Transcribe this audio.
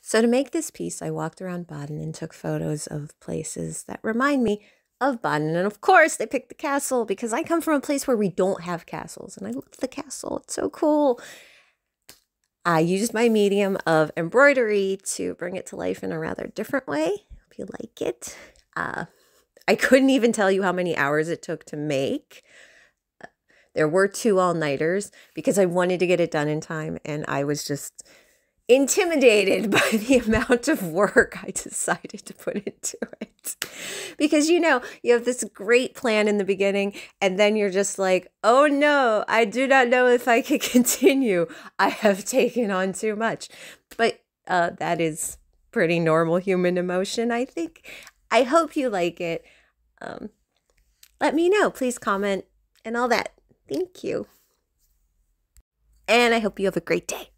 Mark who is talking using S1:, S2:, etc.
S1: So, to make this piece, I walked around Baden and took photos of places that remind me of Baden. And of course, they picked the castle because I come from a place where we don't have castles. And I love the castle, it's so cool. I used my medium of embroidery to bring it to life in a rather different way. Hope you like it. Uh, I couldn't even tell you how many hours it took to make. There were two all nighters because I wanted to get it done in time, and I was just intimidated by the amount of work I decided to put into it. Because you know, you have this great plan in the beginning, and then you're just like, oh no, I do not know if I can continue. I have taken on too much. But uh, that is pretty normal human emotion, I think. I hope you like it. Um, let me know. Please comment and all that. Thank you. And I hope you have a great day.